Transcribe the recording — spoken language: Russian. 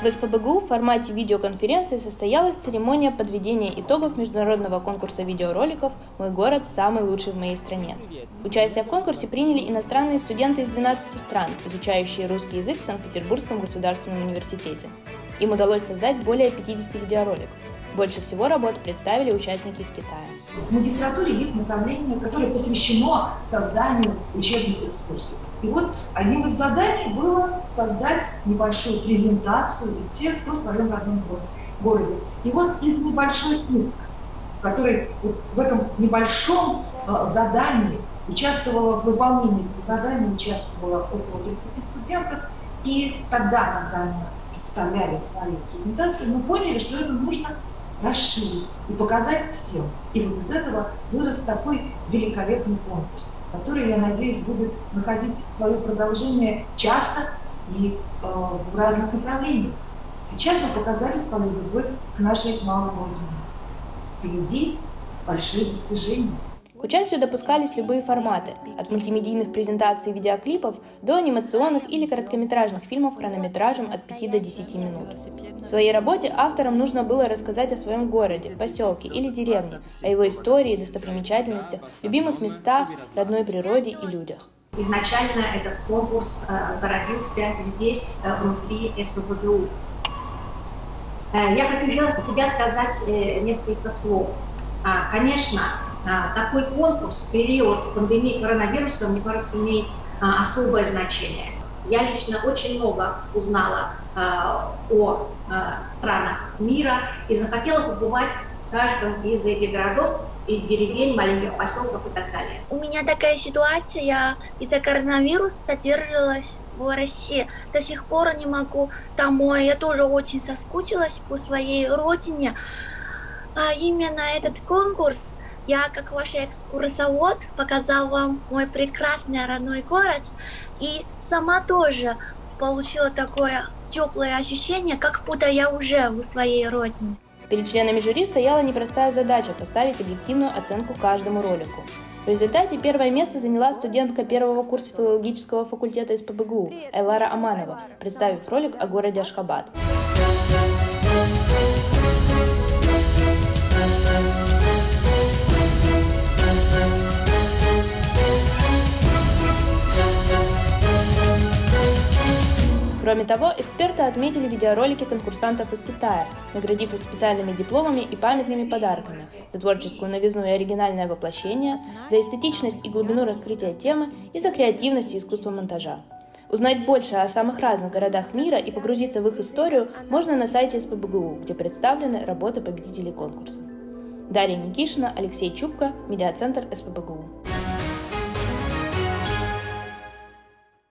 В СПБГУ в формате видеоконференции состоялась церемония подведения итогов международного конкурса видеороликов «Мой город – самый лучший в моей стране». Участие в конкурсе приняли иностранные студенты из 12 стран, изучающие русский язык в Санкт-Петербургском государственном университете. Им удалось создать более 50 видеороликов. Больше всего работ представили участники из Китая. В магистратуре есть направление, которое посвящено созданию учебных экскурсий. И вот одним из заданий было создать небольшую презентацию и текст о своем родном городе. И вот из небольшой иск, который вот в этом небольшом э, задании участвовало, в выполнении задания участвовало около 30 студентов, и тогда, когда они представляли свои презентации, мы поняли, что это нужно расширить и показать всем. И вот из этого вырос такой великолепный конкурс, который, я надеюсь, будет находить свое продолжение часто и э, в разных направлениях. Сейчас мы показали свою любовь к нашей малой родине. Впереди большие достижения. К участию допускались любые форматы, от мультимедийных презентаций видеоклипов до анимационных или короткометражных фильмов хронометражем от 5 до 10 минут. В своей работе авторам нужно было рассказать о своем городе, поселке или деревне, о его истории, достопримечательностях, любимых местах, родной природе и людях. Изначально этот конкурс э, зародился здесь, э, внутри СВБГУ. Э, я хочу себя сказать несколько слов. А, конечно, такой конкурс в период пандемии коронавируса, мне кажется, имеет а, особое значение. Я лично очень много узнала а, о странах мира и захотела побывать в каждом из этих городов и деревень, маленьких поселков и так далее. У меня такая ситуация, я из-за коронавируса задержалась в России. До сих пор не могу домой. Я тоже очень соскучилась по своей родине. А именно этот конкурс я, как ваш экскурсовод, показал вам мой прекрасный родной город и сама тоже получила такое теплое ощущение, как будто я уже у своей родины. Перед членами жюри стояла непростая задача поставить объективную оценку каждому ролику. В результате первое место заняла студентка первого курса филологического факультета из ПБГУ Элара Аманова, представив ролик о городе Ашхабад. Кроме того, эксперты отметили видеоролики конкурсантов из Китая, наградив их специальными дипломами и памятными подарками за творческую новизну и оригинальное воплощение, за эстетичность и глубину раскрытия темы и за креативность и искусство монтажа. Узнать больше о самых разных городах мира и погрузиться в их историю можно на сайте СПБГУ, где представлены работы победителей конкурса. Дарья Никишина, Алексей Чубко, Медиацентр СПБГУ.